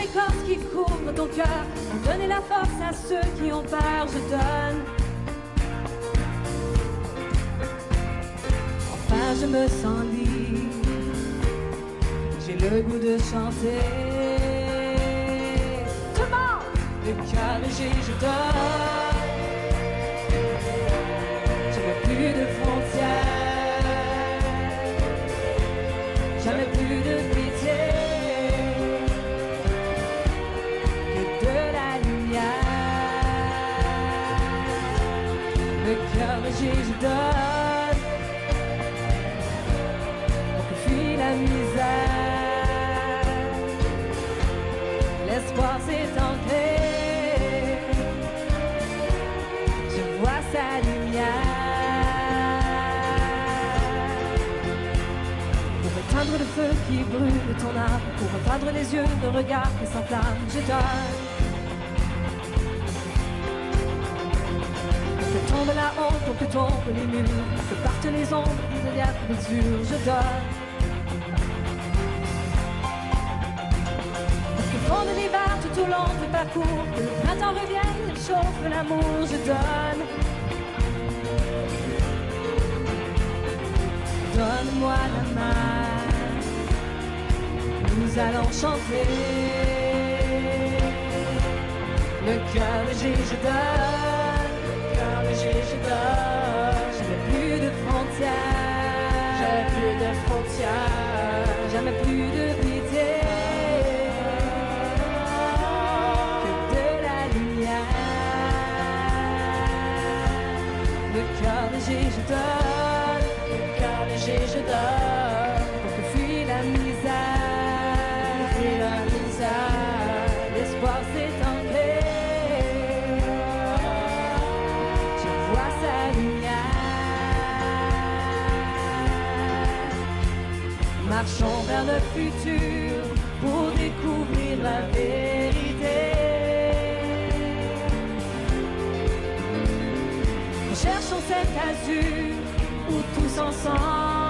L'écorce qui couvre ton cœur, pour donner la force à ceux qui ont peur, je donne. Enfin, je me sens libre, j'ai le goût de chanter. Tout le le cœur je donne. Je veux plus de frontières, jamais plus je donne pour que fuit la misère. L'espoir s'est ancré, je vois sa lumière. Pour éteindre le feu qui brûle ton âme, pour éteindre les yeux de regard qui s'enflamme, je donne. Tombe la honte, pour que tombent les murs, que partent les ombres qui derrière les yeux, je donne. Que fonde l'hiver tout au long du parcours, que le printemps revienne, et chauffe l'amour, je donne. Donne-moi la main, nous allons chanter. Le cœur léger, je donne. Le cœur léger, je donne. Je n'ai plus de frontières. Jamais plus de frontières. Jamais plus de pitié. De la lumière. Le cœur léger, je donne. Marchons vers le futur pour découvrir la vérité. Cherchons cet azur où tous ensemble